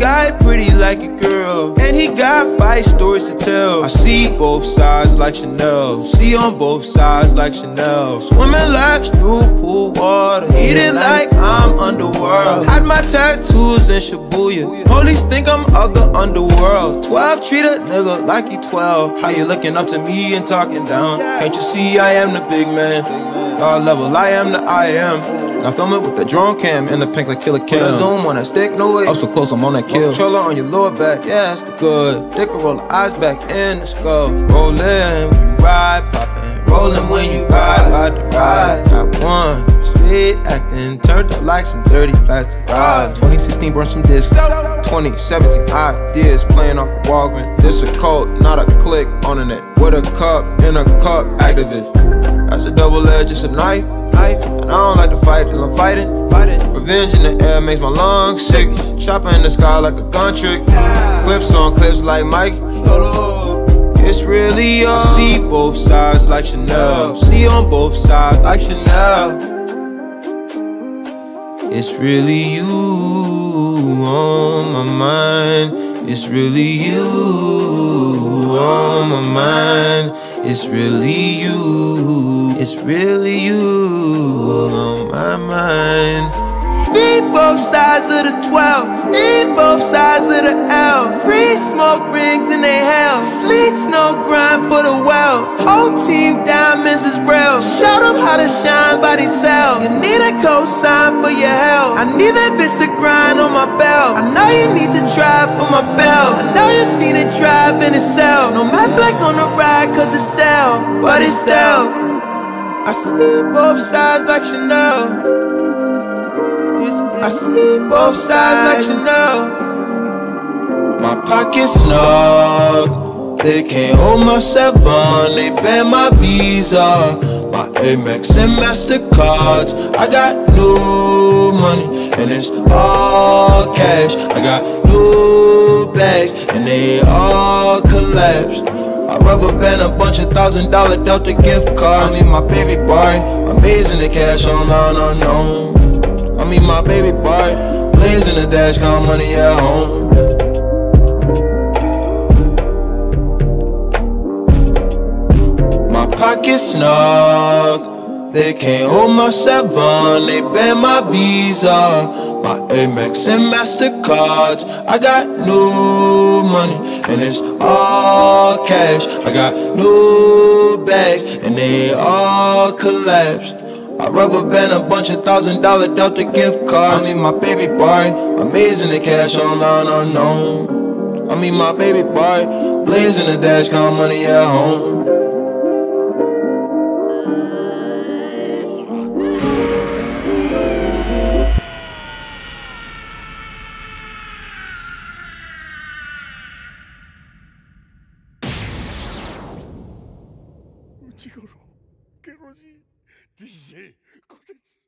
pretty like a girl. And he got five stories to tell. I see both sides like Chanel. See on both sides like Chanel. Swimming laps through pool water. Eating like I'm underworld. Had my tattoos in Shibuya. Police think I'm of the underworld. 12 treat a nigga like he 12. How you looking up to me and talking down? Can't you see I am the big man? God level, I am the I am. Now film it with the drone cam in the pink like Killa Cam. I Zoom on that stick, no way. Up so close, I'm on that kill. Controller on your lower back, yeah, that's the good. Dick roll the eyes back in the skull. Rollin' when you ride, poppin'. Rollin' when you ride, ride the ride. Got one. Straight acting, turned up like some dirty plastic. Ah, 2016 burned some discs. 2017 ideas playing off of Walgreens. This a cult, not a click on the net. With a cup in a cup, activist. That's a double edge, it's a knife. And I don't like to fight till I'm fighting. fighting. Revenge in the air makes my lungs sick. Chopper in the sky like a gun trick. Clips on clips like Mike. It's really all. I see both sides like Chanel. See on both sides like Chanel. It's really you on my mind. It's really you on my mind. It's really you. It's really you on my mind. Need both sides of the 12, need both sides of the L. Free smoke rings in they hell. Sleet snow grind for the well. Whole team diamonds is real. Show them how to shine by themselves. You need a cosign for your help. I need that bitch to grind on my belt. I know you need to drive for my belt. I know you seen it drive in itself. No matte black on the ride, cause it's stale, but it's stale. I see both sides like Chanel. I see both sides like Chanel. My pockets snug. They can't hold my seven. They ban my Visa. My Amex and Mastercards. I got new money and it's all cash. I got new bags and they all collapse. I rubber band a bunch of thousand dollar Delta gift cards. I mean my baby boy, amazing the cash online unknown. I mean my baby boy, blazing the dash, count money at home. My pockets snug, they can't hold my seven, they ban my Visa, my Amex and Mastercards. I got new money and it's all cash. I got new bags and they all collapse. I rubber band a bunch of thousand dollar Delta gift cards. I mean my baby boy, amazing the cash online unknown. I mean my baby boy, blazing the dash, count money at home. ジゴロゲロジ DJ 小鉄